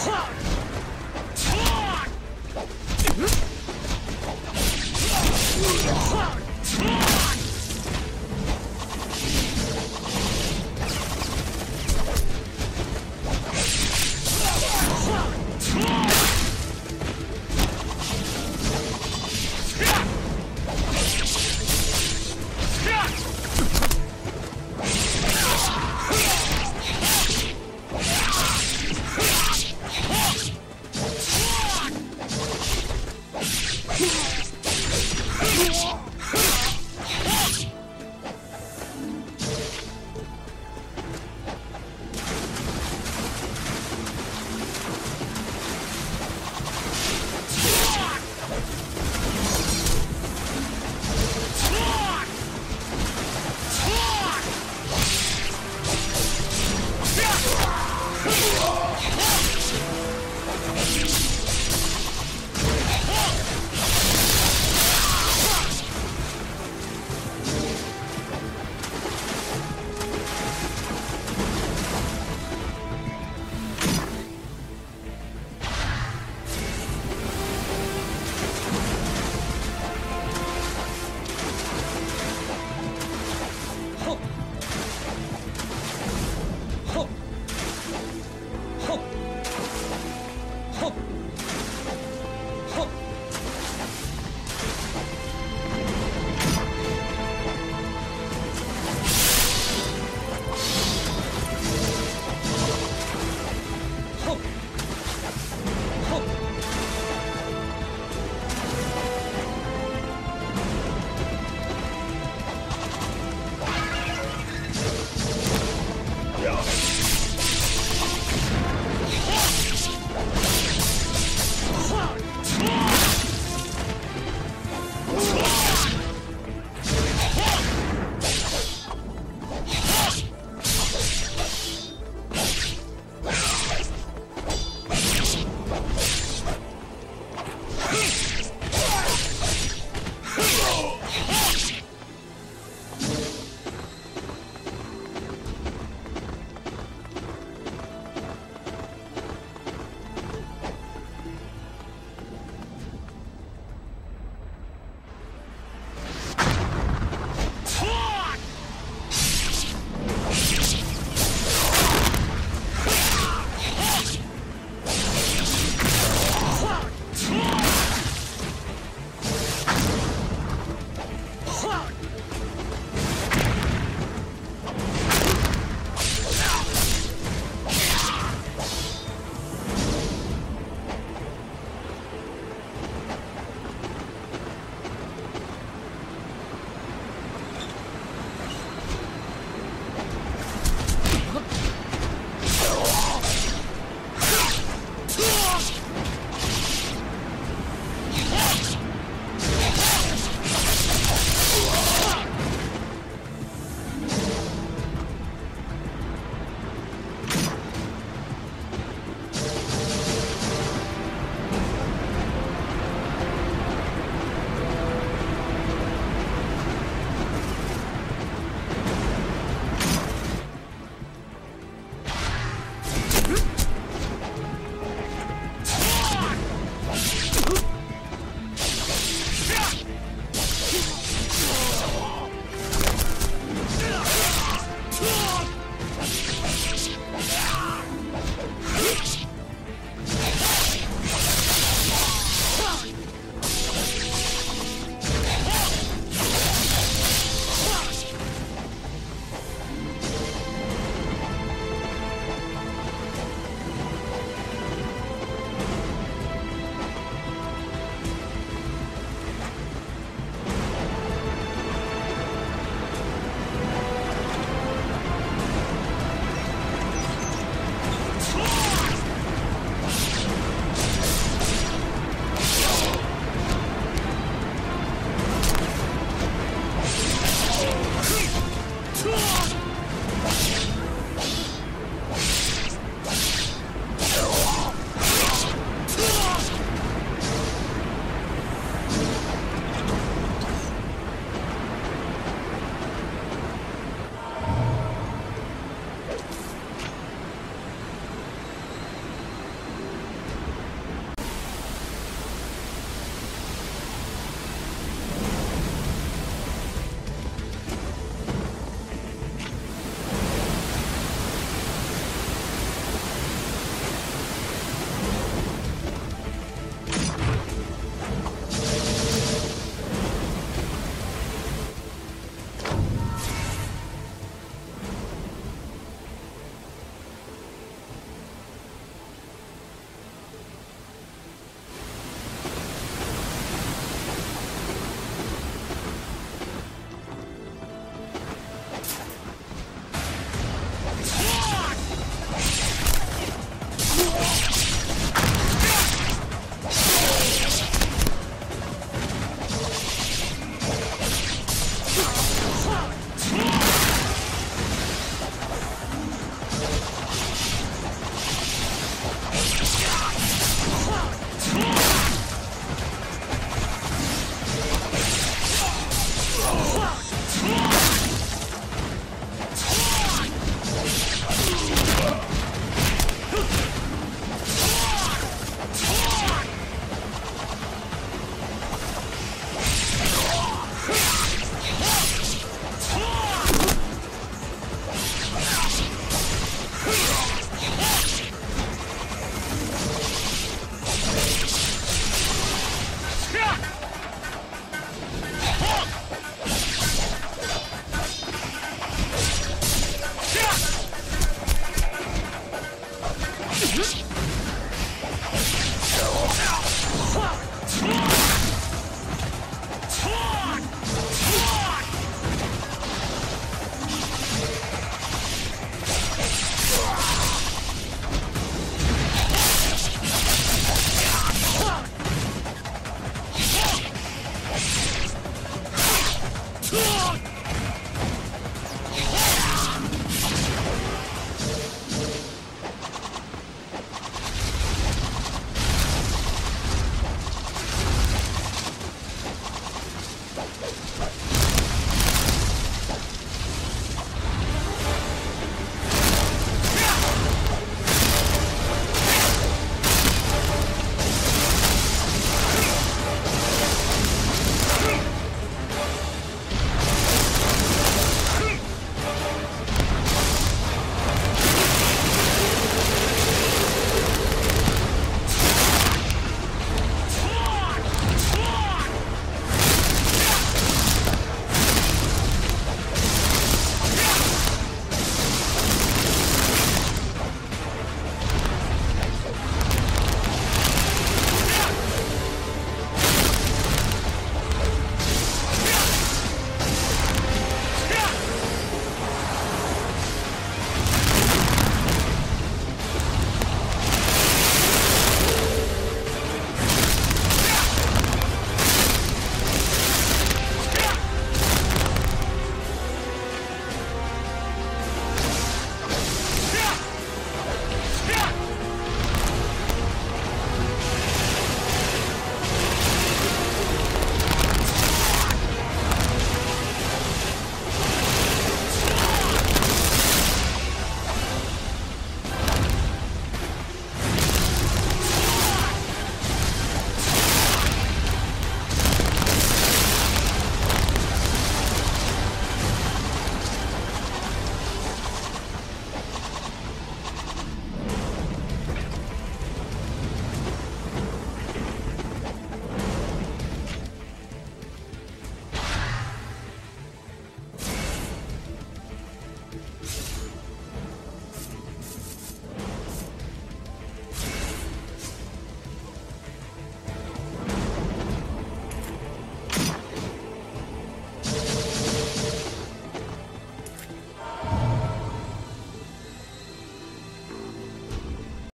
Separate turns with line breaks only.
Huh.